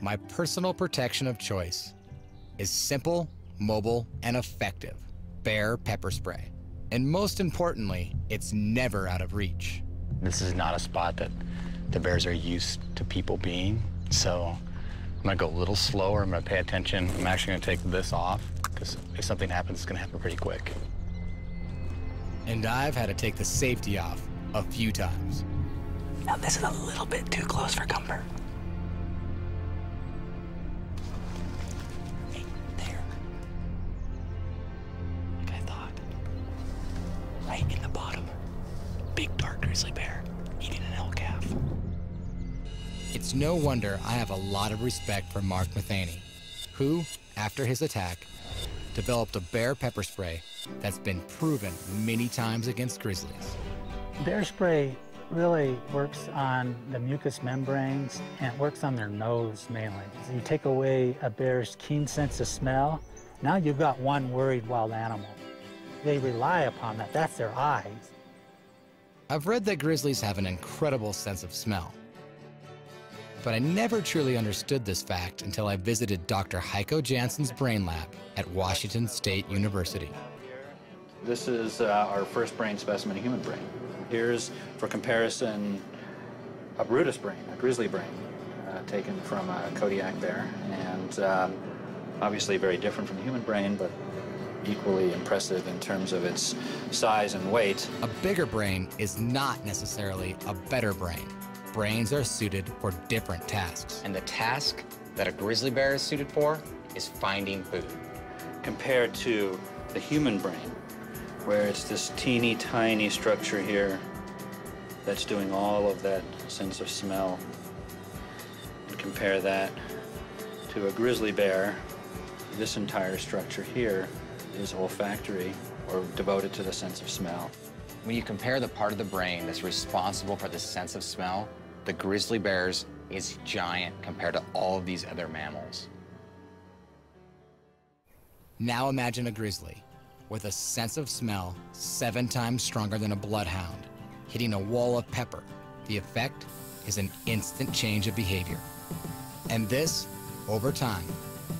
my personal protection of choice is simple, mobile, and effective bear pepper spray. And most importantly, it's never out of reach. This is not a spot that the bears are used to people being, so I'm gonna go a little slower. I'm gonna pay attention. I'm actually gonna take this off, because if something happens, it's gonna happen pretty quick. And I've had to take the safety off a few times. Now, this is a little bit too close for comfort. Right in the bottom. Big dark grizzly bear eating an elk calf. It's no wonder I have a lot of respect for Mark Matheny, who, after his attack, developed a bear pepper spray that's been proven many times against grizzlies. Bear spray really works on the mucous membranes and it works on their nose mainly. So you take away a bear's keen sense of smell, now you've got one worried wild animal. They rely upon that, that's their eyes. I've read that grizzlies have an incredible sense of smell. But I never truly understood this fact until I visited Dr. Heiko Jansen's brain lab at Washington State University. This is uh, our first brain specimen, a human brain. Here's, for comparison, a Brutus brain, a grizzly brain, uh, taken from a Kodiak bear, and um, obviously very different from the human brain, but equally impressive in terms of its size and weight. A bigger brain is not necessarily a better brain. Brains are suited for different tasks. And the task that a grizzly bear is suited for is finding food. Compared to the human brain, where it's this teeny tiny structure here that's doing all of that sense of smell. And compare that to a grizzly bear, this entire structure here is olfactory or devoted to the sense of smell. When you compare the part of the brain that's responsible for the sense of smell, the grizzly bear's is giant compared to all of these other mammals. Now imagine a grizzly with a sense of smell seven times stronger than a bloodhound, hitting a wall of pepper. The effect is an instant change of behavior. And this, over time,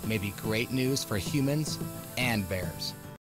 may be great news for humans and bears.